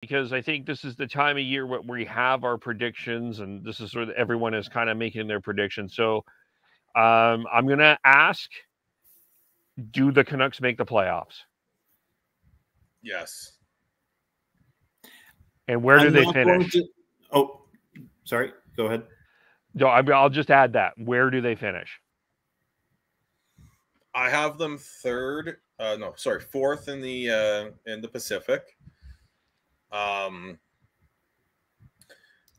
because I think this is the time of year where we have our predictions, and this is where everyone is kind of making their predictions. So um, I'm going to ask Do the Canucks make the playoffs? Yes. And where do I'm they finish? to- oh, sorry. Go ahead. No, I- I'll just add that. Where do they finish? I have them third. Uh, no, sorry, fourth in the uh, in the Pacific. Um,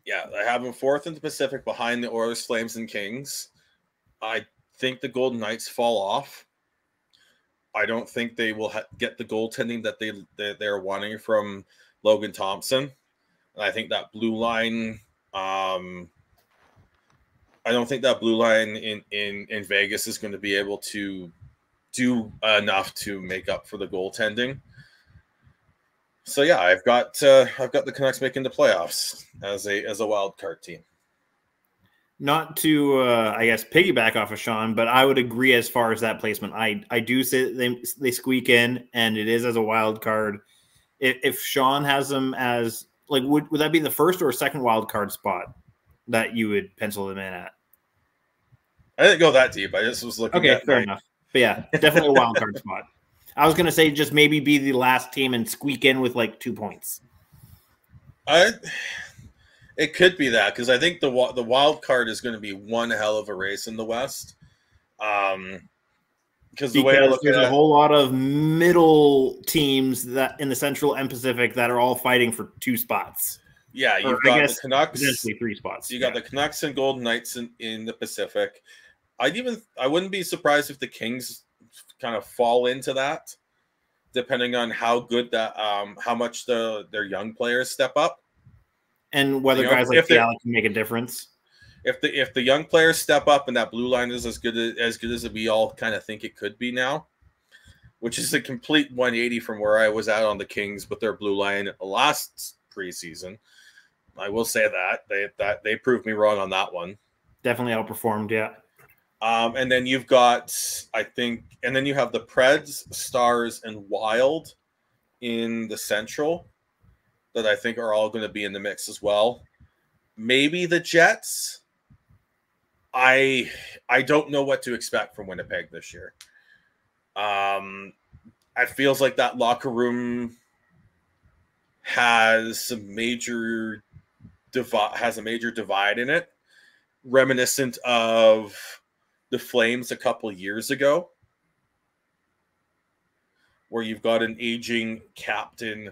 yeah, I have them fourth in the Pacific behind the Oilers, Flames, and Kings. I think the Golden Knights fall off. I don't think they will ha- get the goaltending that they, they they're wanting from Logan Thompson, and I think that blue line. Um, I don't think that blue line in in in Vegas is going to be able to do enough to make up for the goaltending. So yeah, I've got uh, I've got the Canucks making the playoffs as a as a wild card team. Not to, uh, I guess, piggyback off of Sean, but I would agree as far as that placement. I I do say they they squeak in, and it is as a wild card. If, if Sean has them as like, would would that be the first or second wild card spot that you would pencil them in at? I didn't go that deep. I just was looking Okay, at fair enough. But yeah, definitely a wild card spot. I was gonna say just maybe be the last team and squeak in with like two points. I it could be that because I think the the wild card is going to be one hell of a race in the West. Um, because the way I look at there's a whole lot of middle teams that in the Central and Pacific that are all fighting for two spots, yeah, you've I got the Canucks, potentially three spots. you got the Canucks and Golden Knights in, in the Pacific. I'd even I wouldn't be surprised if the Kings kind of fall into that, depending on how good that um how much the their young players step up. and whether you know, guys like if they- Fiala can make a difference. if the if the young players step up and that blue line is as good as, as good as we all kind of think it could be now, which is a complete 180 from where I was at on the Kings with their blue line last preseason. I will say that they that they proved me wrong on that one. Definitely outperformed. Yeah, Um, and then you've got I think, and then you have the Preds, Stars, and Wild in the Central that I think are all going to be in the mix as well. Maybe the Jets. I I don't know what to expect from Winnipeg this year. Um, it feels like that locker room has some major divide has a major divide in it, reminiscent of the Flames a couple years ago, where you've got an aging captain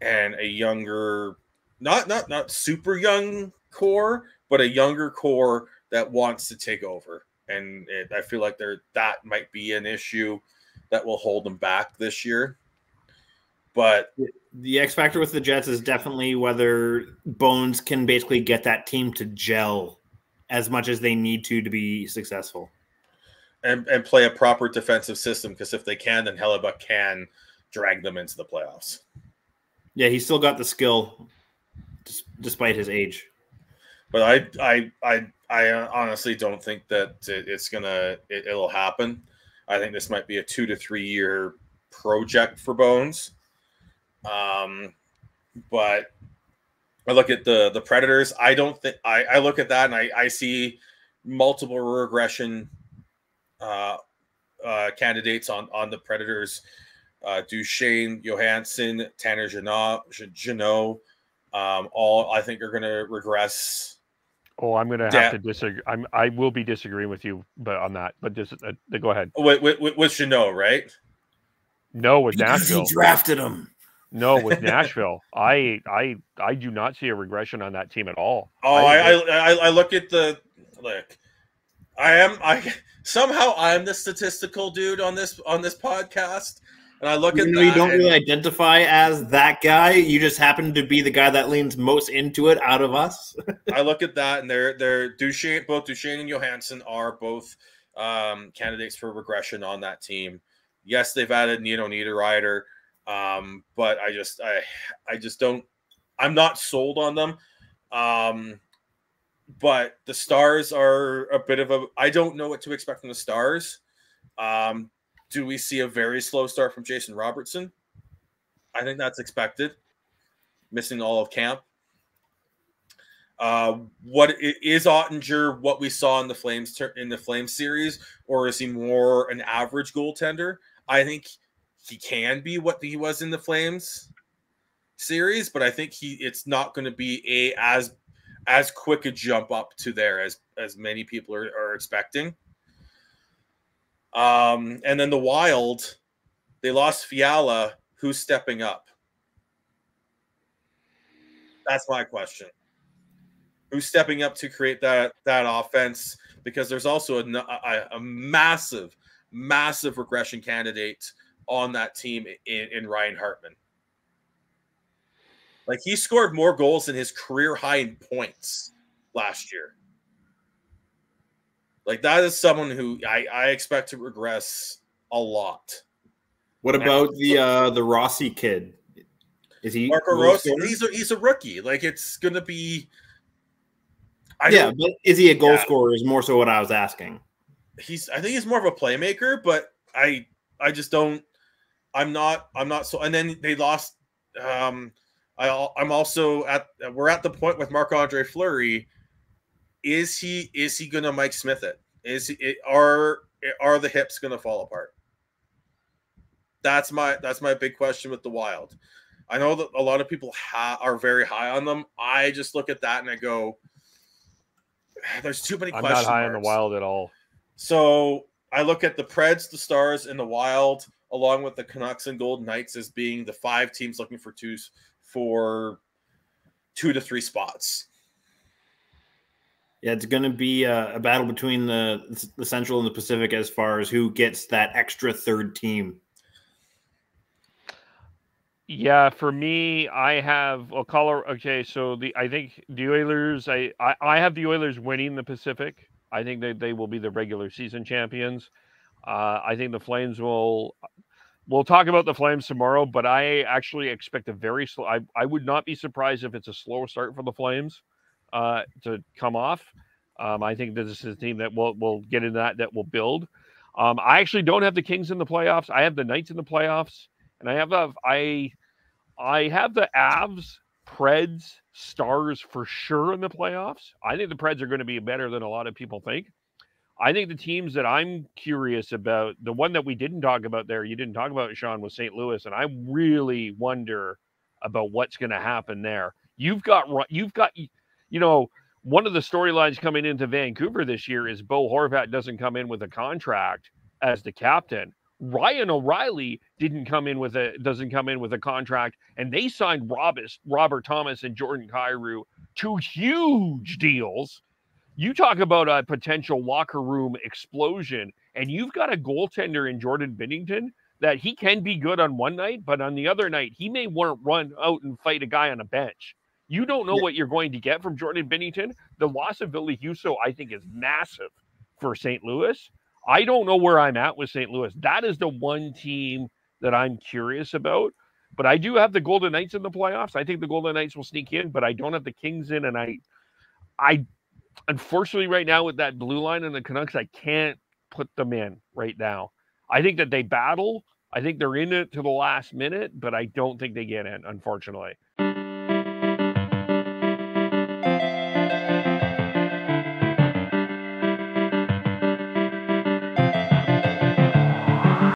and a younger, not not not super young core, but a younger core that wants to take over. And it, I feel like there that might be an issue that will hold them back this year. But the X factor with the Jets is definitely whether Bones can basically get that team to gel as much as they need to to be successful. and, and play a proper defensive system because if they can, then Hellebuyck can drag them into the playoffs. Yeah, he's still got the skill, despite his age. But I, I, I, I honestly don't think that it, it's gonna it, it'll happen. I think this might be a two to three year project for Bones. Um, but I look at the the Predators. I don't think I, I look at that and I, I see multiple regression uh, uh, candidates on on the Predators. Uh, Duchene, Johansen, Tanner Jeannot, Jeannot, um, all I think are going to regress. Oh, I'm going to have Yeah. to disagree. I'm I will be disagreeing with you, but on that. But just uh, go ahead. With, with, with, with Jeannot, right? No, with Because Nashville. he drafted him. No, with Nashville, I I I do not see a regression on that team at all. Oh, I, I, I, I look at the look. I am I somehow I'm the statistical dude on this on this podcast, and I look Even at though you don't really identify as that guy, you just happen to be the guy that leans most into it out of us. I look at that, and they're they're Duchene, both Duchene and Johansen are both um, candidates for regression on that team. Yes, they've added Nino Niederreiter, um, but I just I I just don't. I'm not sold on them. Um, but the Stars are a bit of a. I don't know what to expect from the Stars. Um, do we see a very slow start from Jason Robertson? I think that's expected. missing all of camp. Uh, what is Oettinger? What we saw in the Flames in the Flames series, or is he more an average goaltender? I think he can be what he was in the Flames series, but I think he it's not going to be a as as quick a jump up to there as as many people are, are expecting. Um, and then the Wild, they lost Fiala. Who's stepping up? That's my question. Who's stepping up to create that that offense? Because there's also a, a, a massive, massive regression candidate on that team in, in Ryan Hartman. Like he scored more goals than his career high in points last year. Like that is someone who I, I expect to regress a lot. What about the uh the Rossi kid? Is he Marco Rossi? He's a he's a rookie. Like it's gonna be I yeah, but is he a goal yeah. scorer? Is more so what I was asking. He's I think he's more of a playmaker, but I I just don't I'm not I'm not so and then they lost um I, I'm also at we're at the point with Marc Andre Fleury. Is he is he gonna Mike Smith it? Is he are are the hips gonna fall apart? That's my that's my big question with the Wild. I know that a lot of people ha- are very high on them. I just look at that and I go, "There's too many." Questions. I'm not high marks. on the Wild at all. So I look at the Preds, the Stars, and the Wild, along with the Canucks and Golden Knights, as being the five teams looking for twos for two to three spots. Yeah, it's going to be a, a, battle between the the Central and the Pacific as far as who gets that extra third team. Yeah, for me, I have a color. Okay, so the I think the Oilers. I, I I have the Oilers winning the Pacific. I think that they will be the regular season champions. Uh, I think the Flames will we'll talk about the Flames tomorrow, but I actually expect a very slow. I, I would not be surprised if it's a slow start for the Flames uh, to come off. Um, I think this is a team that will will get into that that will build. Um, I actually don't have the Kings in the playoffs. I have the Knights in the playoffs, and I have a I I have the Avs, Preds, Stars for sure in the playoffs. I think the Preds are going to be better than a lot of people think. I think the teams that I'm curious about, the one that we didn't talk about there, you didn't talk about Sean was St. Louis, and I really wonder about what's going to happen there. You've got you've got you know one of the storylines coming into Vancouver this year is Bo Horvat doesn't come in with a contract as the captain. Ryan O'Reilly didn't come in with a doesn't come in with a contract, and they signed Robert Robert Thomas and Jordan Kyrou two huge deals you talk about a potential locker room explosion, and you've got a goaltender in Jordan Binnington that he can be good on one night, but on the other night, he may want to run out and fight a guy on a bench. You don't know yeah. what you're going to get from Jordan Binnington. The loss of Ville Husso, I think, is massive for St. Louis. I don't know where I'm at with St. Louis. That is the one team that I'm curious about. But I do have the Golden Knights in the playoffs. I think the Golden Knights will sneak in, but I don't have the Kings in, and I I unfortunately, right now with that blue line and the Canucks, I can't put them in right now. I think that they battle. I think they're in it to the last minute, but I don't think they get in, unfortunately.